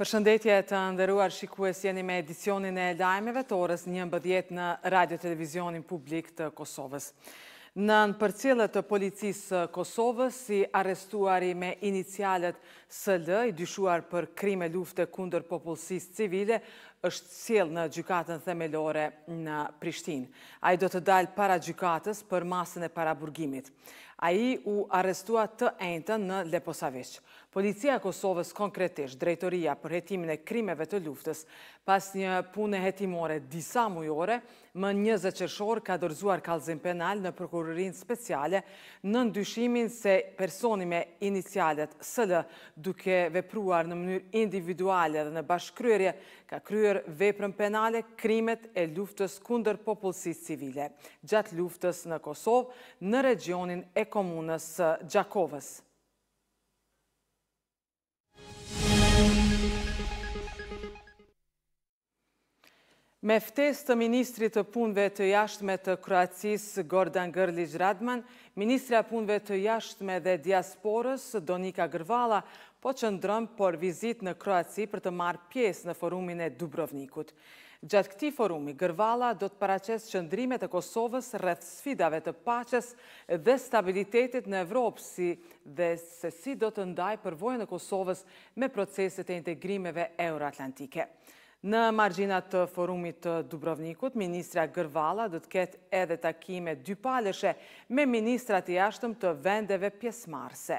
Përshëndetje të nderuar shikues jeni me edicionin e lajmeve të orës njëmbëdhjetë në Radio Televizionin Publik të Kosovës. Nën përcjelljet e policisë së Kosovës i arrestuari me inicialet SL i dyshuar për krime lufte kundër popullsisë civile është sjellë në gjykatën themelore në Prishtinë. Ai do të dalë para gjykatës për masën e paraburgimit. Ai u arrestua të enjten në Leposaviq. Policia e Kosovës konkretisht Drejtoria për Hetimin e Krimeve të Luftës, pas një pune hetimore disamujore, më njëzet qershor ka dorëzuar kallëzim penal në Prokurorinë Speciale nën dyshimin se personi me inicialet SL duke vepruar në mënyrë individuale dhe në bashkëkryerje ka kryer veprën penale Krimet e luftës kundër popullsisë civile gjatë luftës në Kosovë në regjionin e komunës së Gjakovës. Me ftesë të ministrit të Punëve të Jashtme të Kroacisë, Gordan Gërliç Radman, ministrja e Punëve të Jashtme dhe Diasporës, Donika Gërvalla, po qëndron për vizitë në Kroaci për të marrë pjesë në Forumin e Dubrovnikut. Gjatë këtij forumi, Gërvalla do të paraqesë qëndrimet e Kosovës rreth sfidave të paqes dhe stabilitetit në Evropë si dhe se si do të ndajë përvojën e Kosovës me proceset e integrimeve euroatlantike. Në margjina të Forumit të Dubrovnikut, ministrja Gërvalla do të ketë edhe takime dypalëshe me ministrat e jashtëm të vendeve pjesëmarrëse.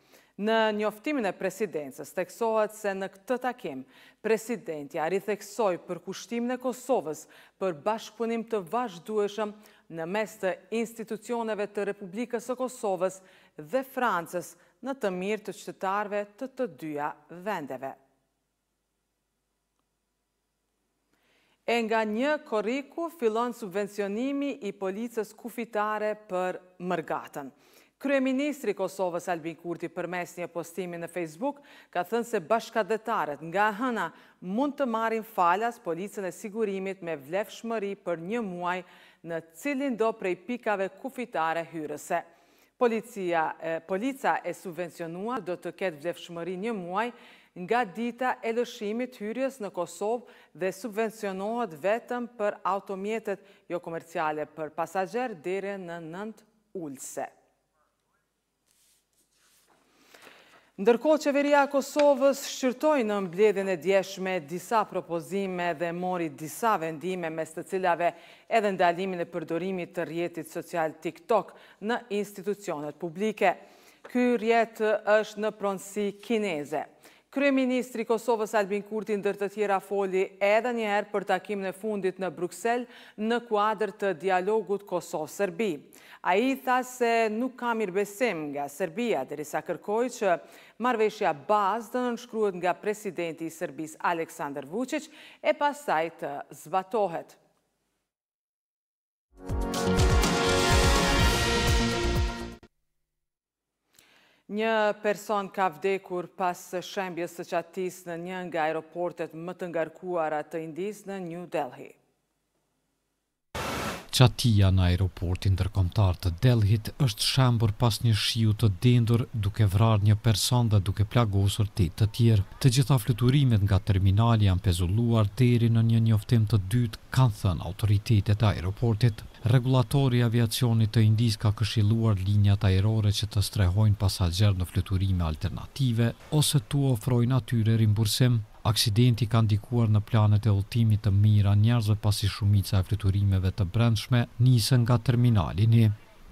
Në njoftimin e Presidencës theksohet se në këtë takim, Presidentja ritheksoi përkushtimin e Kosovës për bashkëpunim të vazhdueshëm në mes të institucioneve të Republikës së Kosovës dhe Francës në të mirë të qytetarëve të të dyja vendeve. E nga një korriku fillon subvencionimi i policës kufitare për mërgatën. Kryeministri i Kosovës, Albin Kurti përmes një postimi në Facebook ka thënë se bashkatdhetarët nga e hëna mund të marrin falas policën e sigurimit me vlefshmëri për një muaj në cilindo prej pikave kufitare hyrëse. Polica e subvencionuar do të ketë vlefshmëri një muaj nga dita e lëshimit hyrjes në Kosovë dhe subvencionohet vetëm për automjetet jokomerciale për pasagjerë deri në nëntë ulëse. Ndërkohë Qeveria e Kosovës shqyrtoi në mbledhjen e djeshme disa propozime dhe mori disa vendime mes të cilave edhe ndalimin e përdorimit të rrjetit social TikTok në institucionet publike. Ky rrjet është në pronësi kineze. Kryeministri i Kosovës Albin Kurti ndër të tjera foli edhe një herë për takimin e fundit në Bruksel në kuadër të dialogut Kosovë-Serbi. Ai tha se nuk ka mirëbesim nga Serbia, derisa kërkoi që marrëveshja bazë të nënshkruhet nga presidenti i Serbisë Aleksandër Vuçiq e pastaj të zbatohet. Një person ka vdekur pas shembjes së çatisë në një nga aeroportet më të ngarkuara të Indisë në New Delhi. Çatia në aeroportin ndërkombëtar të Delhit është shembur pas një shiu të dendur duke vrarë një person dhe duke plagosur tetë të tjerë. Të gjitha fluturimet nga terminali janë pezulluar deri në një njoftim të dytë kanë thënë autoritetet e aeroportit. Rregullatori i Aviacionit të Indisë ka këshilluar linjat ajrore që të strehojnë pasagjerë në fluturime alternative ose t'u ofrojnë atyre rimbursim. Aksidenti ka ndikuar në planet e udhëtimit të mijëra njerëzve pasi shumica e fluturimeve të brendshme nisën nga terminali një.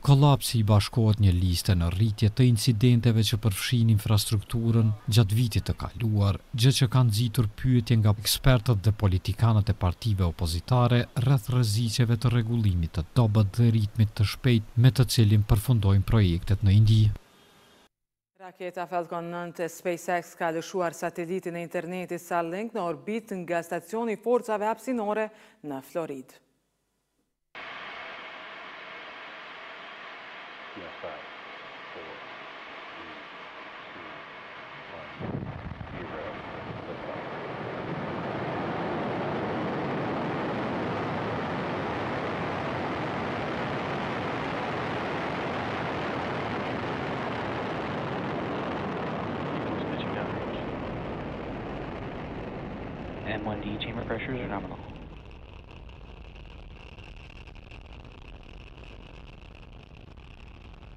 Kolapsi i bashkohet një liste në rritje të incidenteve që përfshijnë infrastrukturën gjatë vitit të kaluar, gjë që ka nxitur pyetje nga ekspertët dhe politikanët e partive opozitare rreth rreziqeve të rregullimit të dobët dhe ritmit të shpejtë me të cilin përfundojnë projektet në Indi. Raketa Falcon nëntë e SpaceX ka lëshuar satelitin e internetit Starlink në orbitë nga stacioni i forcave hapësinore në Floridë. LID chamber pressures are nominal.